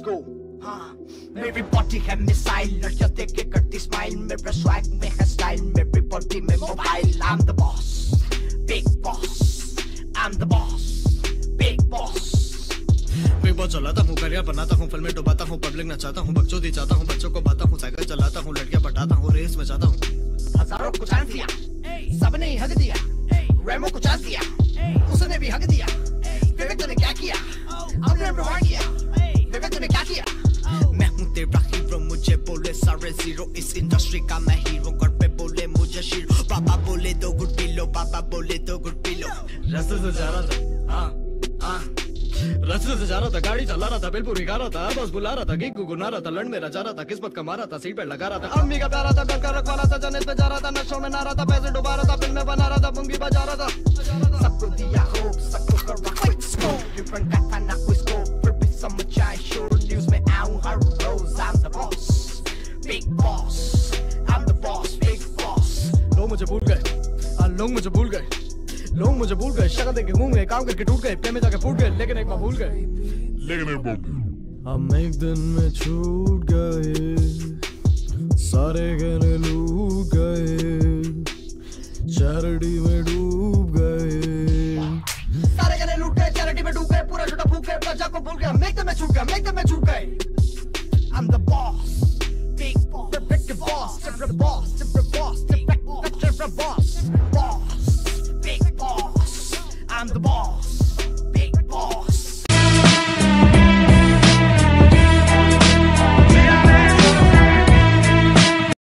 let's go. हाँ मेरी body है मिसाइल लड़कियाँ देख के करती स्माइल मेरा स्वैग में है स्टाइल मेरी बॉडी में mobile I'm the boss big boss I'm the boss big boss. Big boss चलाता हूँ करियर बनाता हूँ फ़िल्में डुबाता हूँ पब्लिक नचाता हूँ बकचोदी चाहता हूँ बच्चों को बाता हूँ साइकिल चलाता हूँ लड़कियाँ पटाता हूँ रेस में जाता हूँ। हज़ारों को चांस दिया सबने ही हक दिया रेमो को चांस दिया उसने भी हक दिया विवेक तूने क्या किया हमने प्रमाण किया। सारे ज़ीरो इस इंडस्ट्री का मैं हीरो घर पे बोले मुझे शीरो पापा बोले दो गुड पिलो पापा बोले दो गुड पिलो रास्ते से जा रहा था हाँ हाँ रास्ते से जा रहा था गाड़ी चला रहा था बिल पूरी खा रहा था बस बुला रहा था गिग गुना रहा था लड़ मेरा जा रहा था किस्मत कमा रहा था सीट बेल्ट लगा रहा था अम्मी का प्यारा था घर का रखवा रहा था जन्नत पे जा रहा था नशों में ना रहा था पैसे डुबा रहा था फ़िल्म बना रहा था मुंगी बजा रहा था सबको दिया हो सबको करा क्विक स्कोप डिफरेंट का था मुझे भूल गए हाँ लोग मुझे भूल गए लोग मुझे भूल गए शक्ल देखे घूम गए काम करके टूट गए प्रेम में जाके फूट गए लेकिन एक बार भूल गए लेकिन एक बार हम एक दिन में छूट गए सारे घर लूट गए चैरिटी में डूब गए सारे घर लूट गए चैरिटी में डूब गए पूरा छोटा फूक गए प्रजा को भूल गए हम एक दिन में छूट गए हम एक दिन में छूट गए I'm the boss, big boss, the big boss, the boss, the boss. The boss, boss, big boss. I'm the boss.